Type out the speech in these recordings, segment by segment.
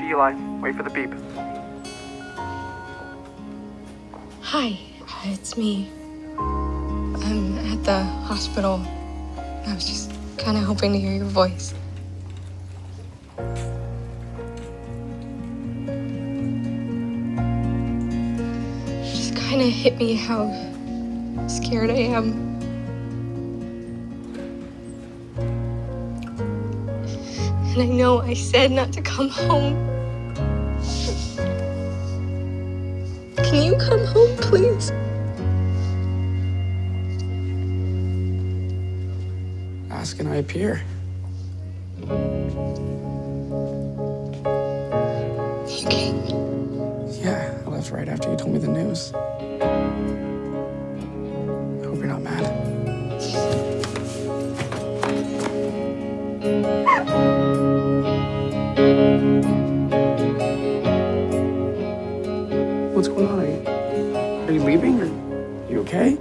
Eli. Wait for the beep. Hi, it's me. I'm at the hospital. I was just kind of hoping to hear your voice. Just kind of hit me how scared I am. And I know I said not to come home. Can you come home, please? Ask and I appear. You came. Yeah, I left right after you told me the news. I hope you're not mad. What's going on? Are you, are you leaving? Are you okay?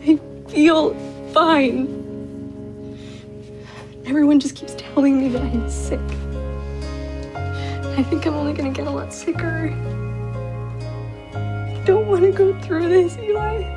I feel fine. Everyone just keeps telling me that I'm sick. I think I'm only gonna get a lot sicker. I don't want to go through this, Eli.